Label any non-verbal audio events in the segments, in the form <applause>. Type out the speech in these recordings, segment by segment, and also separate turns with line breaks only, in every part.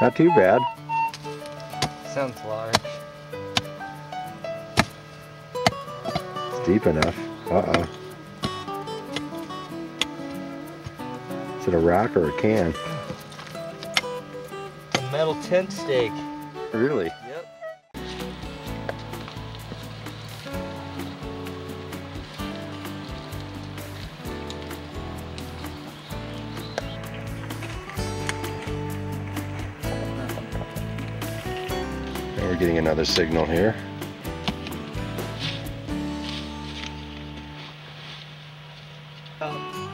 Not too bad.
Sounds large.
It's deep enough. Uh-oh. Is it a rock or a can?
A metal tent stake.
Really? Getting another signal here.
Oh.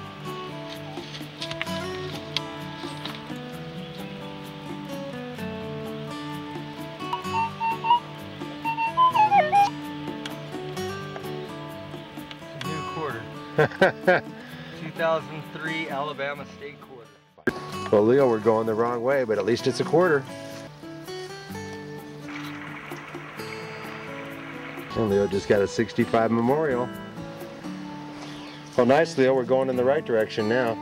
New quarter. <laughs> <laughs> 2003 Alabama State quarter.
well, Leo, we're going the wrong way, but at least it's a quarter. And Leo just got a 65 memorial. Well, nice, Leo. We're going in the right direction now.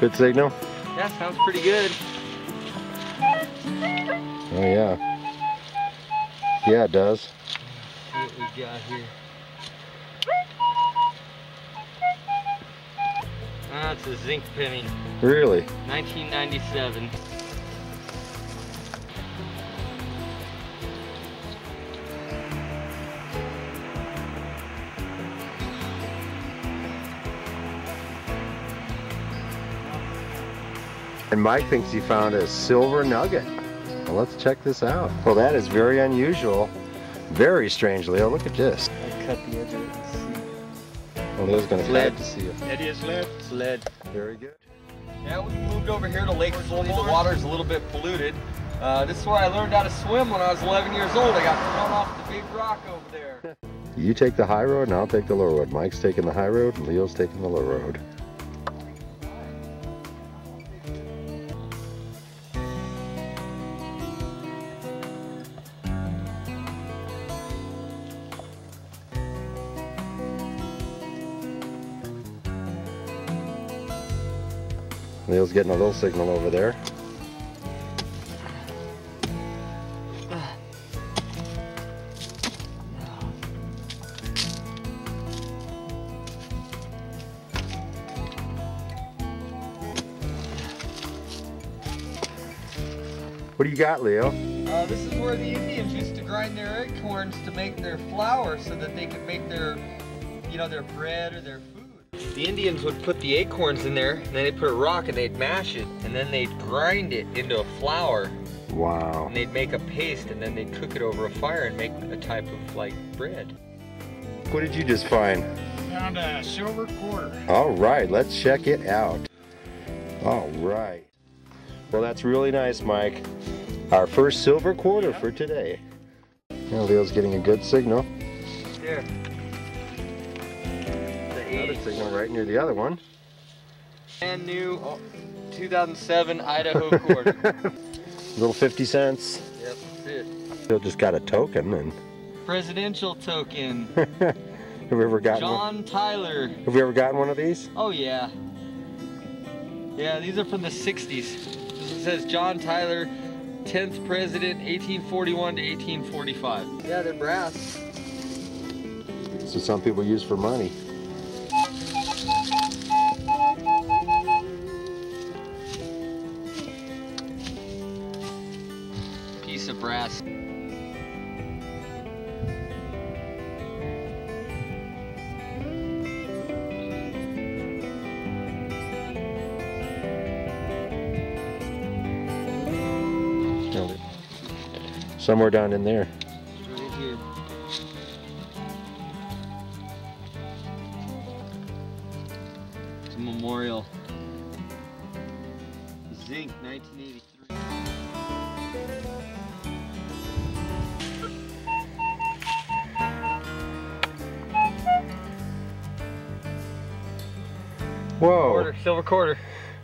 Good signal?
Yeah, sounds pretty good.
Oh, yeah. Yeah, it does.
What we got here. Ah, That's a zinc penny,
Really?
1997.
And Mike thinks he found a silver nugget. Well, let's check this out. Well, that is very unusual. Very strange, Leo. Look at this.
I cut the edge of it to see.
Well, Leo's going to
Lead.
to see it.
It is lead. It's lead.
Very good.
Yeah, we moved over here to Lake Fulmor. The water's a little bit polluted. Uh, this is where I learned how to swim when I was 11 years old. I got thrown off the big rock over there. <laughs>
You take the high road and I'll take the low road. Mike's taking the high road and Leo's taking the low road. Leo's getting a little signal over there. What do you got, Leo?
Uh, this is where the Indians used to grind their acorns to make their flour so that they could make their, you know, their bread or their. The Indians would put the acorns in there, and then they'd put a rock and they'd mash it, and then they'd grind it into a flour,
Wow.
and they'd make a paste, and then they'd cook it over a fire and make a type of like bread.
What did you just find?
Found a silver quarter.
All right, let's check it out. All right. Well, that's really nice, Mike. Our first silver quarter for today. Now Leo's getting a good signal.
There. The
signal right near the other one.
brand new uh, oh, 2007 Idaho <laughs> quarter.
Little 50 cents.
yep, that's it.
Leo just got a token and
Presidential token. <laughs>
have we ever gotten one?
John Tyler.
Have we ever gotten one of these?
Oh yeah. Yeah, these are from the 60s. This says John Tyler, 10th president, 1841 to 1845. Yeah, they're brass.
So some people use for money. Somewhere down in there.
Right here. It's a memorial. Zinc, 1983.
Whoa.
Quarter, silver quarter.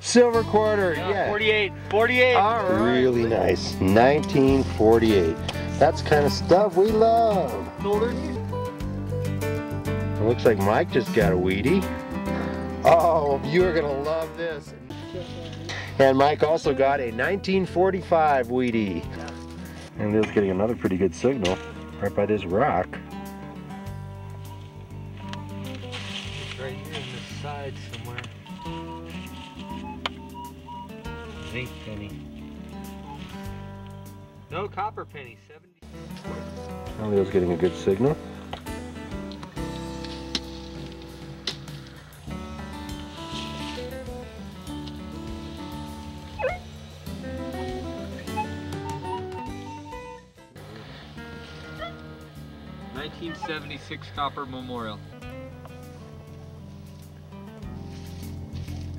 Silver quarter,
Yeah,
yeah.
48, 48.
All right. Really nice. 1948. That's kind of stuff we love. It looks like Mike just got a Wheatie. Oh, you are gonna love this. And Mike also got a 1945 Wheatie. And Leo's getting another pretty good signal right by this rock.
Zinc penny. No copper penny, 70.
Now Leo's getting a good signal.
Nineteen seventy-six copper memorial.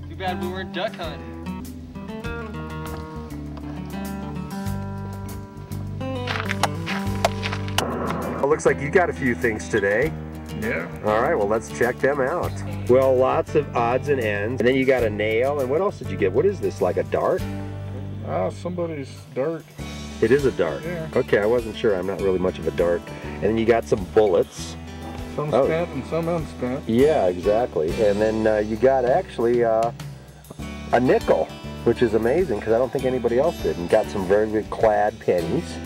Too bad we weren't duck hunting.
Looks like you got a few things today.
Yeah.
All right, well, let's check them out. Well, lots of odds and ends. And then you got a nail. And what else did you get? What is this, like a dart?
Ah, somebody's dart.
It is a dart.
Yeah.
Okay, I wasn't sure. I'm not really much of a dart. And then you got some bullets.
Some
Oh.
spent and some unspent.
Yeah, exactly. And then uh, you got actually uh, a nickel, which is amazing because I don't think anybody else did. And got some very good clad pennies.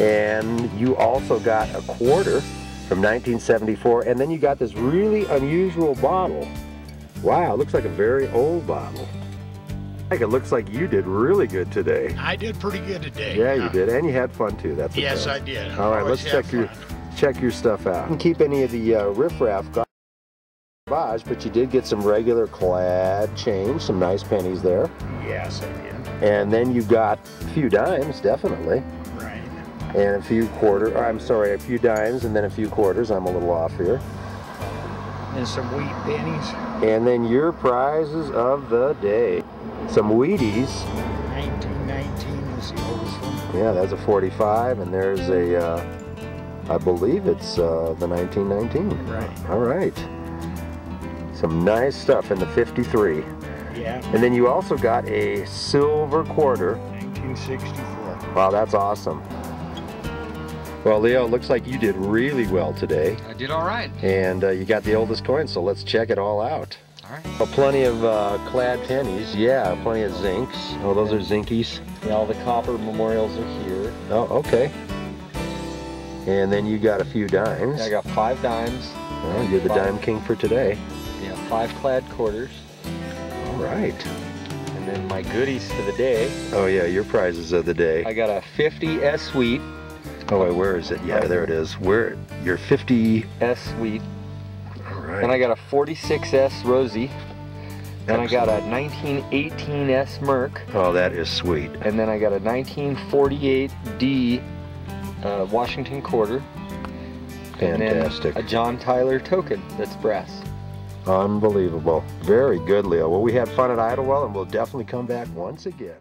And you also got a quarter from 1974. And then you got this really unusual bottle. Wow, it looks like a very old bottle. Like it looks like you did really good today.
I did pretty good today.
Yeah, you did, and you had fun too. That's
Yes. I did.
All right, let's check your check your stuff out. Didn't keep any of the uh, riffraff garbage, but you did get some regular clad change, some nice pennies there,
Yes, I did.
and then you got a few dimes, definitely. And a few quarter. I'm sorry, a few dimes, and then a few quarters. I'm a little off here.
And some wheat pennies.
And then your prizes of the day, some Wheaties.
1919 is the oldest one.
Yeah, that's a 45, and there's a, uh, I believe it's uh, the 1919.
Right.
All right. Some nice stuff in the 53.
Yeah.
And then you also got a silver quarter.
1964.
Wow, that's awesome. Well, Leo, it looks like you did really well today.
I did all right.
And uh, you got the oldest coin, so let's check it all out.
All right.
Well, plenty of uh, clad pennies. Yeah, plenty of zincs. Oh, those are zinkies.
Yeah, all the copper memorials are here.
Oh, okay. And then you got a few dimes.
I got five dimes.
Well, you're the dime king for today.
Yeah, five clad quarters.
All right.
And then my goodies for the day.
Oh, yeah, your prizes of the day.
I got a 50 S Sweet.
Oh, wait, where is it? Yeah, there it is. Where? You're 50.
S Sweet.
All
I got a 46S Rosie. And I got a 1918S Merc.
Oh, that is sweet.
And then I got a 1948D uh, Washington Quarter.
Fantastic.
a John Tyler token that's brass.
Unbelievable. Very good, Leo. Well, we had fun at Idyllwild, and we'll definitely come back once again.